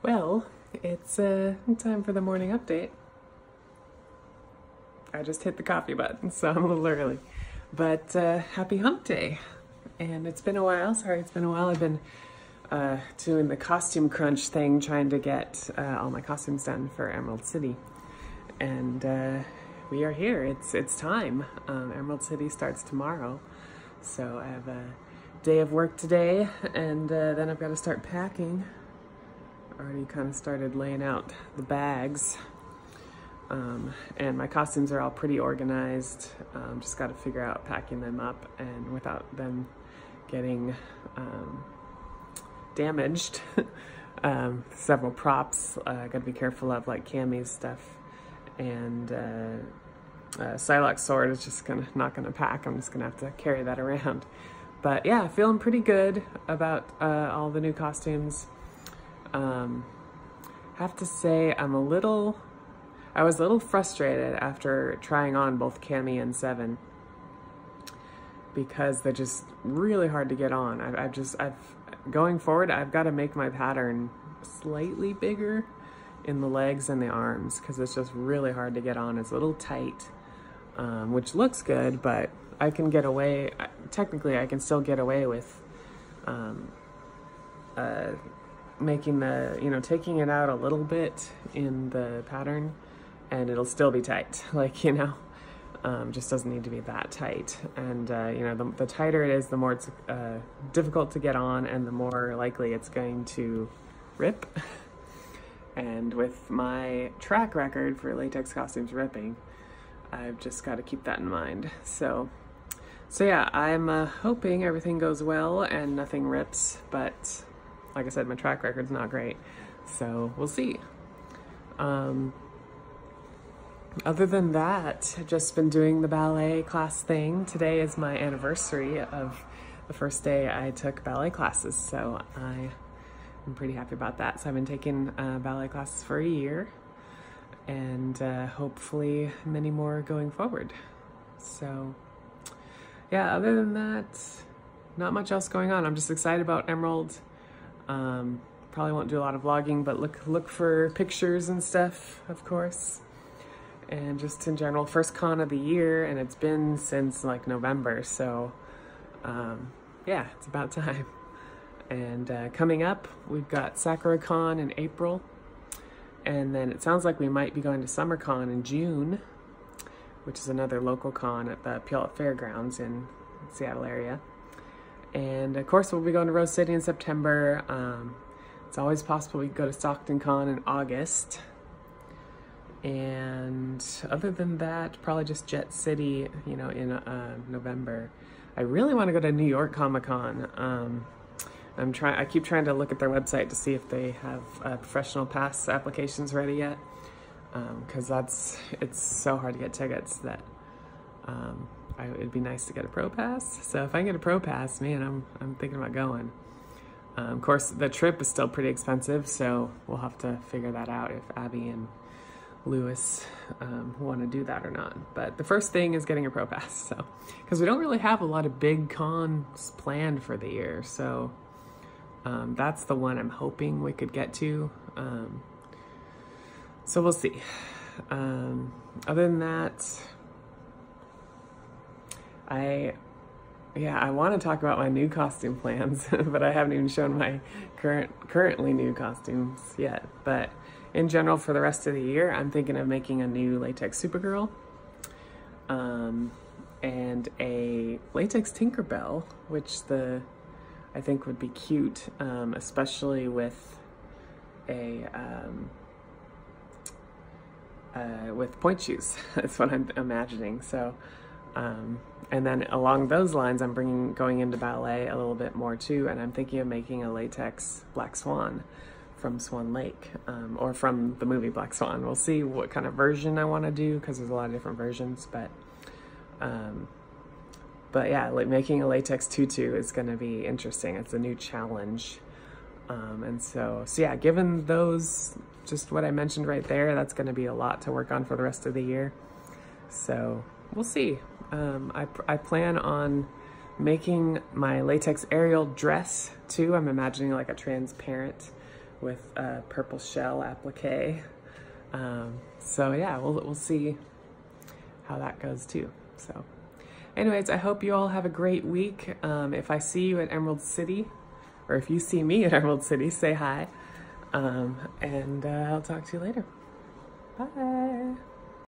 Well, it's uh, time for the morning update. I just hit the coffee button, so I'm a little early. But uh, happy hump day. And it's been a while. Sorry, it's been a while. I've been uh, doing the costume crunch thing, trying to get uh, all my costumes done for Emerald City. And uh, we are here. It's, it's time. Um, Emerald City starts tomorrow. So I have a day of work today, and uh, then I've got to start packing already kind of started laying out the bags. Um, and my costumes are all pretty organized. Um, just got to figure out packing them up and without them getting um, damaged. Um, several props uh, got to be careful of, like Cammy's stuff. And uh, uh, Psylocke's sword is just gonna not gonna pack. I'm just gonna have to carry that around. But yeah, feeling pretty good about uh, all the new costumes. Um, have to say I'm a little, I was a little frustrated after trying on both Cammy and Seven because they're just really hard to get on. I've, I've just, I've, going forward, I've got to make my pattern slightly bigger in the legs and the arms because it's just really hard to get on. It's a little tight, um, which looks good, but I can get away, technically I can still get away with um, making the, you know, taking it out a little bit in the pattern and it'll still be tight. Like, you know, um, just doesn't need to be that tight. And, uh, you know, the, the, tighter it is, the more it's uh, difficult to get on and the more likely it's going to rip. and with my track record for latex costumes ripping, I've just got to keep that in mind. So, so yeah, I'm uh, hoping everything goes well and nothing rips, but like I said, my track record's not great. So we'll see. Um, other than that, I've just been doing the ballet class thing. Today is my anniversary of the first day I took ballet classes, so I am pretty happy about that. So I've been taking uh, ballet classes for a year and uh, hopefully many more going forward. So yeah, other than that, not much else going on. I'm just excited about Emerald um, probably won't do a lot of vlogging, but look, look for pictures and stuff, of course. And just in general, first con of the year, and it's been since like November, so um, yeah, it's about time. And uh, coming up, we've got SakuraCon in April, and then it sounds like we might be going to SummerCon in June, which is another local con at the Puyallup Fairgrounds in Seattle area. And of course, we'll be going to Rose City in September. Um, it's always possible we could go to Stockton Con in August. And other than that, probably just Jet City, you know, in uh, November. I really want to go to New York Comic Con. Um, I'm trying. I keep trying to look at their website to see if they have uh, professional pass applications ready yet, because um, that's it's so hard to get tickets that um, I, it'd be nice to get a pro pass. So if I get a pro pass, man, I'm, I'm thinking about going. Um, of course, the trip is still pretty expensive, so we'll have to figure that out if Abby and Lewis um, want to do that or not. But the first thing is getting a pro pass, so because we don't really have a lot of big cons planned for the year, so um, that's the one I'm hoping we could get to. Um, so we'll see. Um, other than that, I, yeah, I want to talk about my new costume plans, but I haven't even shown my current, currently new costumes yet. But in general, for the rest of the year, I'm thinking of making a new latex Supergirl, um, and a latex Tinkerbell, which the I think would be cute, um, especially with a um, uh, with pointe shoes. That's what I'm imagining. So um, and then along those lines, I'm bringing going into ballet a little bit more too, and I'm thinking of making a latex Black Swan from Swan Lake um, or from the movie Black Swan. We'll see what kind of version I want to do because there's a lot of different versions, but um, but yeah, like making a latex tutu is going to be interesting. It's a new challenge. Um, and so, so yeah, given those, just what I mentioned right there, that's going to be a lot to work on for the rest of the year. So we'll see. Um, I, I plan on making my latex Ariel dress too. I'm imagining like a transparent with a purple shell applique. Um, so yeah, we'll, we'll see how that goes too. So anyways, I hope you all have a great week. Um, if I see you at Emerald City, or if you see me at Emerald City, say hi. Um, and uh, I'll talk to you later. Bye.